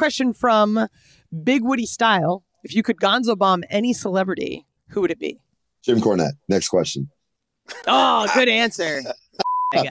question from Big Woody Style. If you could gonzo bomb any celebrity, who would it be? Jim Cornette. Next question. Oh, good answer.